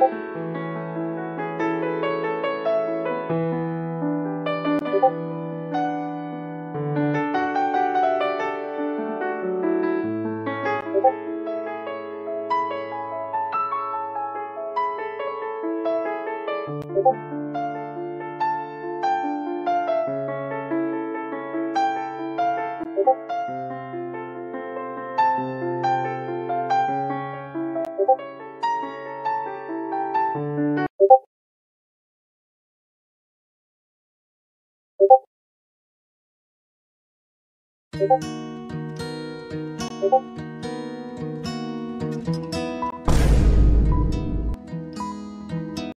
고고 you